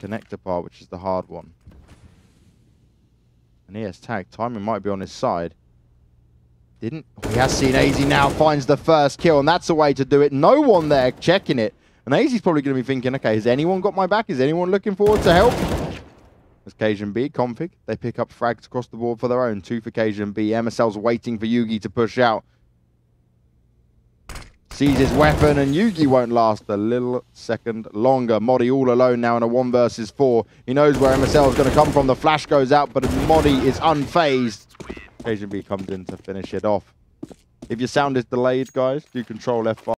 connector part, which is the hard one. And he has tag. Timing might be on his side. Didn't. Oh, he has seen aizy now, finds the first kill, and that's the way to do it. No one there checking it. And aizy's probably going to be thinking, okay, has anyone got my back? Is anyone looking forward to help? As Cajun B, k0nfig, they pick up frags across the board for their own. Two for cajunb. MSL's waiting for JUGi to push out. Sees his weapon, and JUGi won't last a little second longer. MODDII all alone now in a one versus four. He knows where MSL is going to come from. The flash goes out, but MODDII is unfazed. cajunb comes in to finish it off. If your sound is delayed, guys, do control F5.